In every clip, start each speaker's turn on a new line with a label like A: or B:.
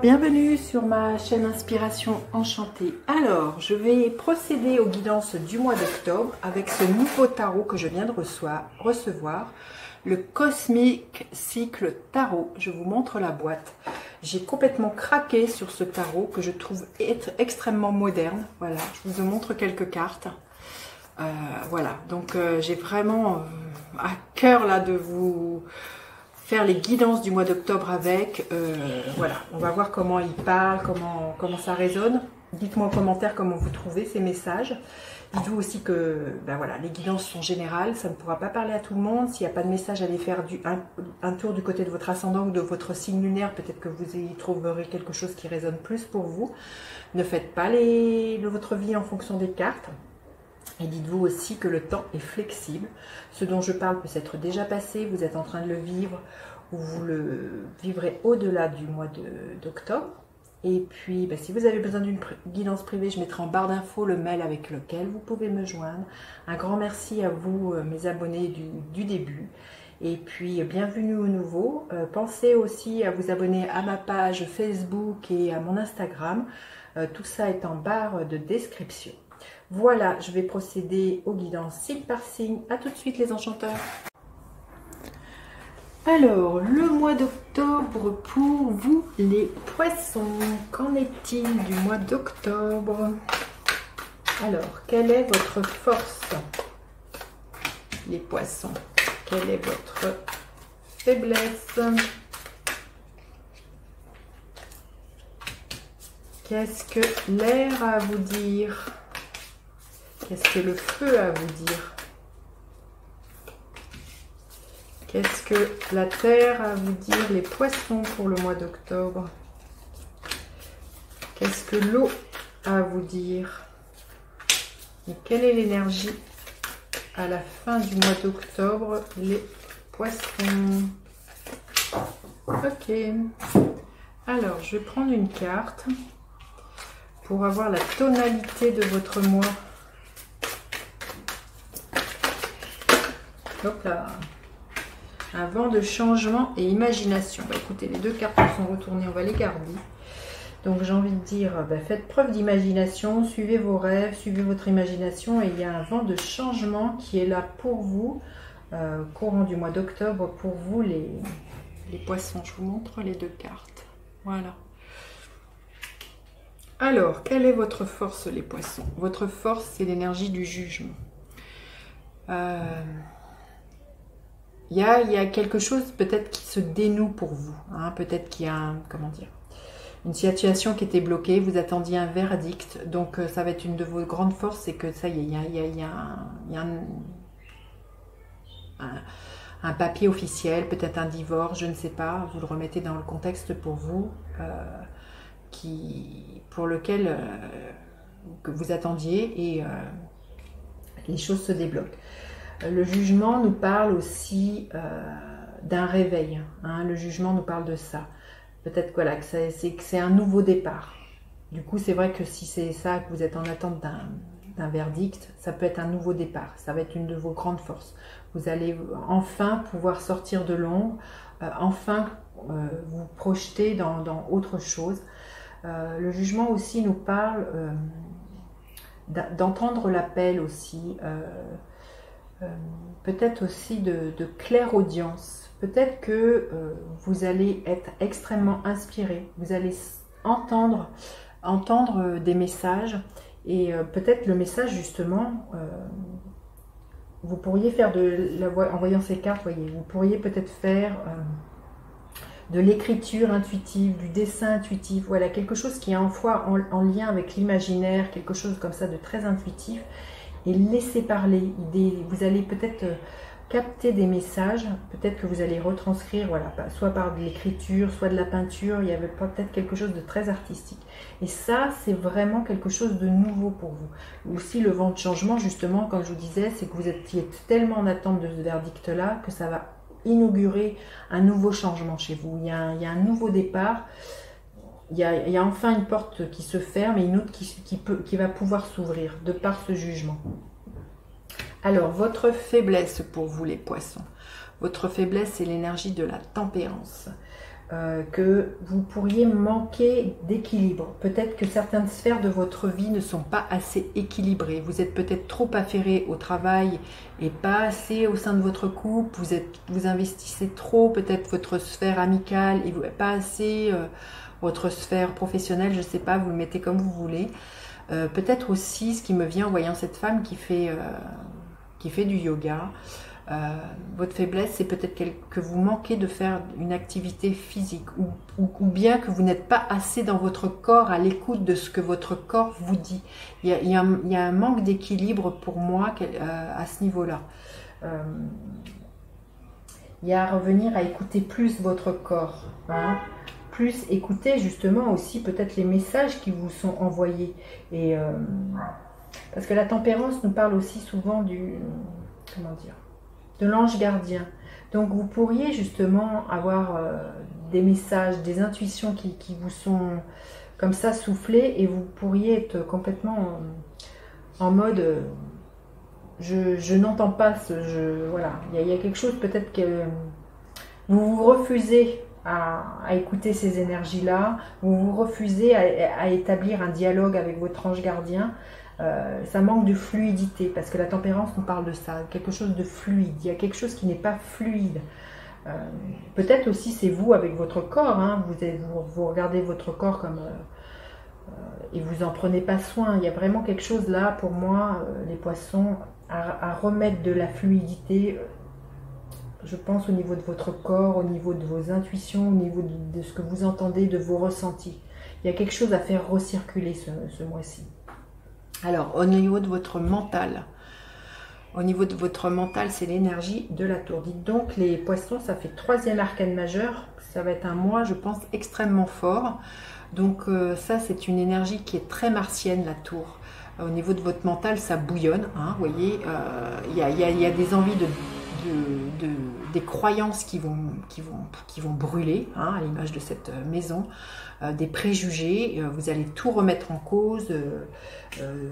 A: bienvenue sur ma chaîne Inspiration Enchantée. Alors, je vais procéder aux guidances du mois d'octobre avec ce nouveau tarot que je viens de recevoir, le Cosmic Cycle Tarot. Je vous montre la boîte. J'ai complètement craqué sur ce tarot que je trouve être extrêmement moderne. Voilà, je vous montre quelques cartes. Euh, voilà, donc euh, j'ai vraiment euh, à cœur là de vous faire les guidances du mois d'octobre avec. Euh, voilà, on va voir comment il parle, comment, comment ça résonne. Dites-moi en commentaire comment vous trouvez ces messages. Dites-vous aussi que ben voilà, les guidances sont générales, ça ne pourra pas parler à tout le monde. S'il n'y a pas de message, allez faire du, un, tour du côté de votre ascendant ou de votre signe lunaire. Peut-être que vous y trouverez quelque chose qui résonne plus pour vous. Ne faites pas les, votre vie en fonction des cartes. Et dites-vous aussi que le temps est flexible. Ce dont je parle peut s'être déjà passé, vous êtes en train de le vivre ou vous le vivrez au-delà du mois d'octobre. Et puis, bah, si vous avez besoin d'une guidance privée, je mettrai en barre d'infos le mail avec lequel vous pouvez me joindre. Un grand merci à vous, euh, mes abonnés du, début. Et puis, bienvenue au nouveau. Euh, pensez aussi à vous abonner à ma page Facebook et à mon Instagram. Euh, tout ça est en barre de description. Voilà, je vais procéder aux guidances signe par signe. A tout de suite les enchanteurs. Alors, le mois d'octobre pour vous les poissons. Qu'en est-il du mois d'octobre? Alors, quelle est votre force? Les poissons. Quelle est votre faiblesse? Qu'est-ce que l'air a à vous dire? Qu'est-ce que le feu a à vous dire? Qu'est-ce que la terre a à vous dire Les poissons pour le mois d'octobre? Qu'est-ce que l'eau a à vous dire? Et quelle est l'énergie à la fin du mois d'octobre Les poissons? Ok. Alors, je vais prendre une carte pour avoir la tonalité de votre mois Hop là. Un vent de changement et imagination. Bah, écoutez, les deux cartes sont retournées, on va les garder. Donc j'ai envie de dire, bah, faites preuve d'imagination, suivez vos rêves, suivez votre imagination et il y a un vent de changement qui est là pour vous, euh, courant du mois d'octobre, pour vous les, les poissons. Je vous montre les deux cartes. Voilà. Alors, quelle est votre force les poissons? Votre force, c'est l'énergie du jugement. Euh, il y a, quelque chose peut-être qui se dénoue pour vous. Hein. peut-être qu'il y a comment dire, une situation qui était bloquée, vous attendiez un verdict. Donc euh, ça va être une de vos grandes forces, c'est que ça y est, il y a, un, papier officiel, peut-être un divorce, je ne sais pas. Vous le remettez dans le contexte pour vous, euh, pour lequel euh, que vous attendiez et les choses se débloquent. Le jugement nous parle aussi euh, d'un réveil. Hein. Le jugement nous parle de ça. Peut-être que c'est un nouveau départ. Du coup, c'est vrai que si c'est ça, que vous êtes en attente d'un verdict, ça peut être un nouveau départ. Ça va être une de vos grandes forces. Vous allez enfin pouvoir sortir de l'ombre, euh, enfin euh, vous projeter dans, autre chose. le jugement aussi nous parle d'entendre l'appel aussi. Euh, peut-être aussi de, claire audience. Peut-être que euh, vous allez être extrêmement inspiré, vous allez entendre, euh, des messages. Et peut-être le message justement, vous pourriez faire de la en voyant ces cartes, voyez, vous pourriez peut-être faire de l'écriture intuitive, du dessin intuitif, voilà, quelque chose qui est en en lien avec l'imaginaire, quelque chose comme ça de très intuitif et laissez parler. Vous allez peut-être euh, capter des messages, peut-être que vous allez retranscrire, voilà, soit par de l'écriture, soit de la peinture, il y avait peut-être quelque chose de très artistique. Et ça, c'est vraiment quelque chose de nouveau pour vous. Aussi, le vent de changement, justement, comme je vous disais, c'est que vous étiez tellement en attente de ce verdict-là que ça va inaugurer un nouveau changement chez vous. Il y a il y a un nouveau départ il y, a, enfin une porte qui se ferme et une autre qui, peut, qui va pouvoir s'ouvrir de par ce jugement. Alors, votre faiblesse pour vous les poissons. Votre faiblesse, c'est l'énergie de la tempérance. Euh, que vous pourriez manquer d'équilibre. Peut-être que certaines sphères de votre vie ne sont pas assez équilibrées. Vous êtes peut-être trop affairé au travail et pas assez au sein de votre couple. Vous, êtes, vous investissez trop peut-être votre sphère amicale et pas assez euh, votre sphère professionnelle. Je ne sais pas, vous le mettez comme vous voulez. Euh, peut-être aussi ce qui me vient en voyant cette femme qui fait, qui fait du yoga. Euh, votre faiblesse, c'est peut-être que vous manquez de faire une activité physique ou, bien que vous n'êtes pas assez dans votre corps à l'écoute de ce que votre corps vous dit. Il y a, un manque d'équilibre pour moi euh, à ce niveau-là. Euh, il y a à revenir à écouter plus votre corps. Hein. plus écouter justement aussi peut-être les messages qui vous sont envoyés. Et, parce que la tempérance nous parle aussi souvent du... Comment dire de l'ange gardien. Donc vous pourriez justement avoir euh, des messages, des intuitions qui, vous sont comme ça soufflées et vous pourriez être complètement en, mode euh, je, n'entends pas ce jeu. Voilà, il y, a quelque chose peut-être que vous vous refusez à, écouter ces énergies-là, vous vous refusez à, établir un dialogue avec votre ange gardien euh, ça manque de fluidité, parce que la tempérance nous parle de ça, quelque chose de fluide. Il y a quelque chose qui n'est pas fluide. Euh, peut-être aussi c'est vous avec votre corps, hein. vous, vous, regardez votre corps comme euh, et vous en prenez pas soin. Il y a vraiment quelque chose là pour moi, les poissons, à, remettre de la fluidité. Je pense au niveau de votre corps, au niveau de vos intuitions, au niveau de, ce que vous entendez, de vos ressentis. Il y a quelque chose à faire recirculer ce mois-ci. Alors, au niveau de votre mental, au niveau de votre mental, c'est l'énergie de la tour. Dites donc, les poissons, ça fait troisième arcane majeur. Ça va être un mois, je pense, extrêmement fort. Donc euh, ça, c'est une énergie qui est très martienne, la tour. Au niveau de votre mental, ça bouillonne. Hein, vous voyez, euh, il y, a, des envies de, des croyances qui vont, qui vont, qui vont brûler, hein, à l'image de cette maison. Euh, des préjugés, euh, vous allez tout remettre en cause. Euh,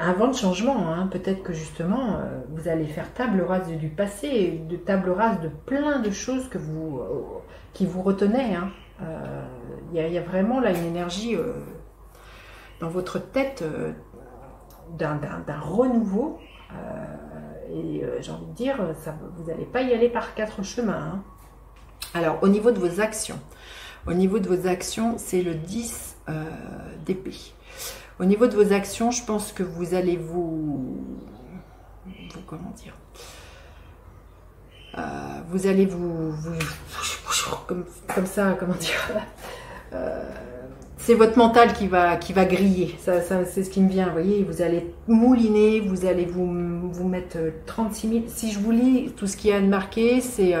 A: un vent de changement, hein. peut-être que justement vous allez faire table rase du passé, de table rase de plein de choses que vous, qui vous retenaient. Hein. Il y, a vraiment là une énergie dans votre tête d'un renouveau. Et j'ai envie de dire, vous n'allez pas y aller par quatre chemins. Hein. Alors, au niveau de vos actions, au niveau de vos actions, c'est le 10 euh, d'épée. Au niveau de vos actions, je pense que vous allez vous... comment dire euh, Vous allez vous... comme, ça, comment dire euh, c'est votre mental qui va, qui va griller. Ça, c'est ce qui me vient. Vous voyez, vous allez mouliner, vous allez vous, vous mettre 36 000. Si je vous lis tout ce qui a de marqué, c'est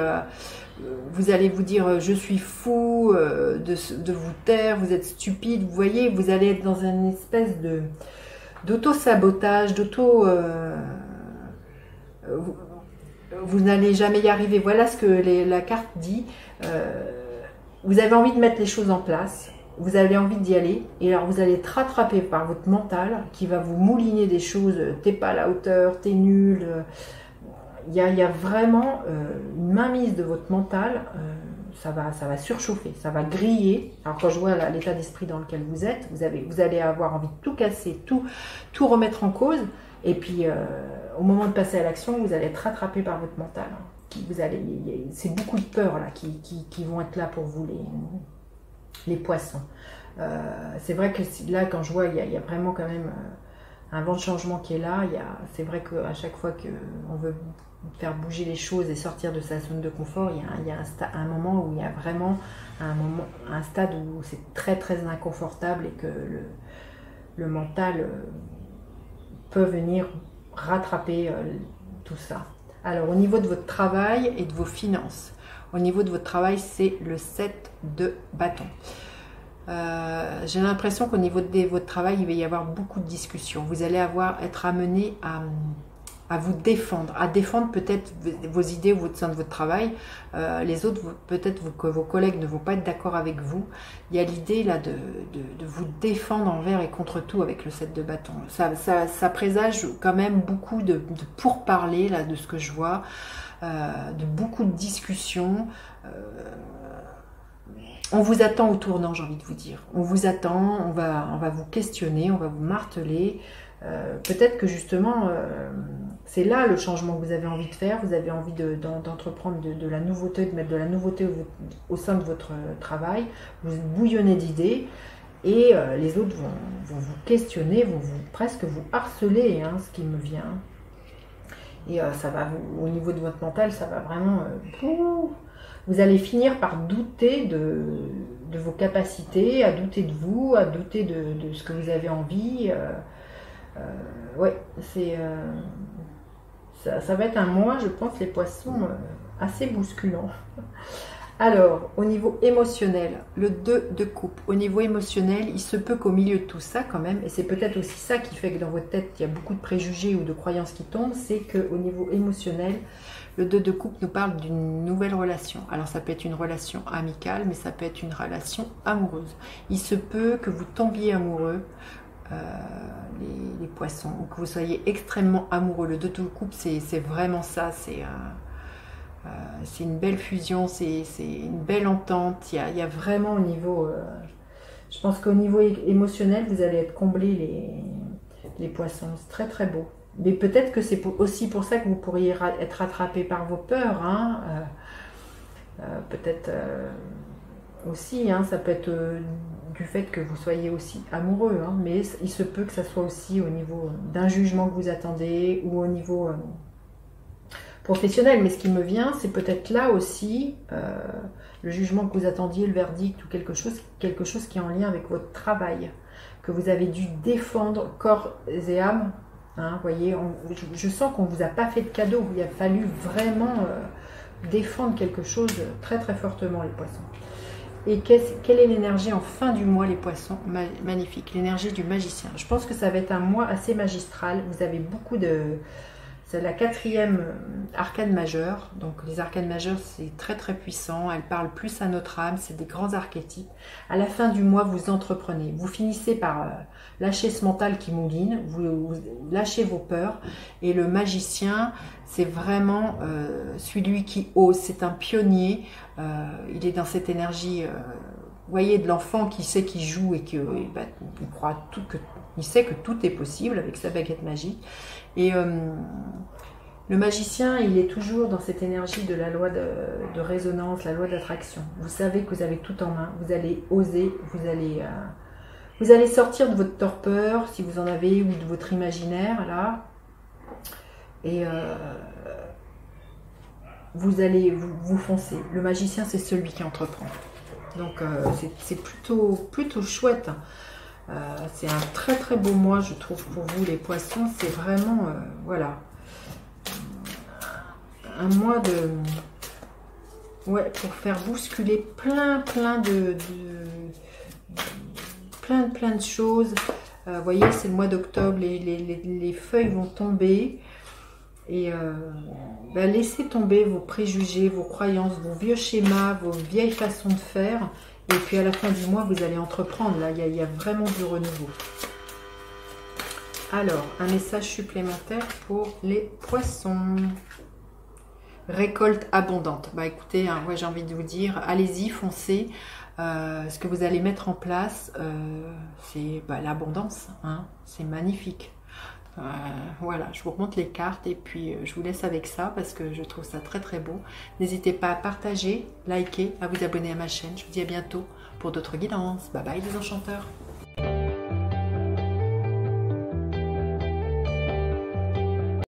A: vous allez vous dire euh, je suis fou euh, de, vous taire, vous êtes stupide, vous voyez, vous allez être dans une espèce de d'auto-sabotage, d'auto... Euh, vous, n'allez jamais y arriver. Voilà ce que la carte dit. vous avez envie de mettre les choses en place, vous avez envie d'y aller, et alors vous allez être rattrapé par votre mental qui va vous mouliner des choses, t'es pas à la hauteur, t'es nul, il y, a, vraiment euh, une mainmise de votre mental, euh, ça, va, ça va surchauffer, ça va griller. Alors quand je vois l'état d'esprit dans lequel vous êtes, vous, allez avoir envie de tout casser, tout, tout remettre en cause. Et puis euh, au moment de passer à l'action, vous allez être rattrapé par votre mental. Hein. Vous allez, c'est beaucoup de peur là qui, qui, vont être là pour vous les, les poissons. c'est vrai que là, quand je vois, il y, a, vraiment quand même un vent de changement qui est là. C'est vrai qu'à chaque fois qu'on veut faire bouger les choses et sortir de sa zone de confort, il y a, un, moment où il y a vraiment un, stade où c'est très très inconfortable et que le, mental euh, peut venir rattraper euh, tout ça. Alors au niveau de votre travail et de vos finances, au niveau de votre travail, c'est le 7 de bâton. Euh, j'ai l'impression qu'au niveau de votre travail, il va y avoir beaucoup de discussions. Vous allez avoir être amené à à vous défendre, à défendre peut-être vos idées au sein de votre travail. Euh, les autres, peut-être que vos collègues ne vont pas être d'accord avec vous. Il y a l'idée là de, vous défendre envers et contre tout avec le set de bâton. Ça, ça, présage quand même beaucoup de, pourparlers là, de ce que je vois, euh, de beaucoup de discussions. Euh, on vous attend au tournant, j'ai envie de vous dire. On vous attend, on va, vous questionner, on va vous marteler. Euh, peut-être que justement, c'est là le changement que vous avez envie de faire. Vous avez envie d'entreprendre de, la nouveauté, de mettre de la nouveauté au, sein de votre travail. Vous bouillonnez d'idées et les autres vont, vous questionner, vont vous, presque vous harceler, hein, ce qui me vient. Et ça va, au niveau de votre mental, ça va vraiment vous allez finir par douter de, vos capacités, à douter de vous, à douter de, ce que vous avez envie. Euh, euh, ouais, c'est euh, ça, va être un mois, je pense, les poissons assez bousculant. Alors, au niveau émotionnel, le 2 de coupe, au niveau émotionnel, il se peut qu'au milieu de tout ça, quand même, et c'est peut-être aussi ça qui fait que dans votre tête, il y a beaucoup de préjugés ou de croyances qui tombent, c'est qu'au niveau émotionnel, le 2 de coupe nous parle d'une nouvelle relation. Alors ça peut être une relation amicale, mais ça peut être une relation amoureuse. Il se peut que vous tombiez amoureux, euh, les, poissons, ou que vous soyez extrêmement amoureux. Le 2 de coupe, c'est vraiment ça. C'est euh, c'est une belle fusion, c'est une belle entente. Il y a, vraiment au niveau... Euh, je pense qu'au niveau émotionnel, vous allez être comblé les, poissons. C'est très très beau. Mais peut-être que c'est aussi pour ça que vous pourriez être rattrapé par vos peurs. Hein. Euh, euh, peut-être euh, aussi, hein, ça peut être du fait que vous soyez aussi amoureux. Hein. mais il se peut que ça soit aussi au niveau d'un jugement que vous attendez ou au niveau professionnel. Mais ce qui me vient, c'est peut-être là aussi le jugement que vous attendiez, le verdict ou quelque chose, quelque chose qui est en lien avec votre travail, que vous avez dû défendre corps et âme Hein, voyez, je, sens qu'on ne vous a pas fait de cadeau. Il a fallu vraiment euh, défendre quelque chose très très fortement, les poissons. Et quelle est l'énergie en fin du mois, les poissons? Magnifique, l'énergie du magicien. Je pense que ça va être un mois assez magistral. Vous avez beaucoup de, c'est la quatrième euh, arcane majeure. Donc les arcanes majeures, c'est très très puissant. Elles parlent plus à notre âme. C'est des grands archétypes. À la fin du mois, vous entreprenez. Vous finissez par euh, lâcher ce mental qui mouline. Vous, lâchez vos peurs. Et le magicien, c'est vraiment euh, celui qui ose. C'est un pionnier. il est dans cette énergie. Vous voyez, de l'enfant qui sait qu'il joue et qui bah, croit tout que il sait que tout est possible avec sa baguette magique. Et euh, le magicien, il est toujours dans cette énergie de la loi de, résonance, la loi d'attraction. Vous savez que vous avez tout en main, vous allez oser, vous allez, euh, vous allez sortir de votre torpeur, si vous en avez, ou de votre imaginaire, là. Et euh, vous allez vous, vous foncer. Le magicien, c'est celui qui entreprend. Donc c'est plutôt, plutôt chouette. Euh, c'est un très très beau mois, je trouve, pour vous les poissons. C'est vraiment, euh, voilà, un mois de... Ouais, pour faire bousculer plein plein de... plein plein de choses. Euh, vous voyez, c'est le mois d'octobre, les, feuilles vont tomber. Et bah, laissez tomber vos préjugés, vos croyances, vos vieux schémas, vos vieilles façons de faire. Et puis à la fin du mois, vous allez entreprendre. Là, il y, a, vraiment du renouveau. Alors, un message supplémentaire pour les poissons. Récolte abondante. Bah écoutez, hein, j'ai envie de vous dire, allez-y, foncez. Euh, ce que vous allez mettre en place, euh, c'est bah, l'abondance. Hein. c'est magnifique. Euh, voilà, je vous remonte les cartes et puis euh, je vous laisse avec ça parce que je trouve ça très très beau. N'hésitez pas à partager, liker, à vous abonner à ma chaîne. Je vous dis à bientôt pour d'autres guidances. Bye bye les enchanteurs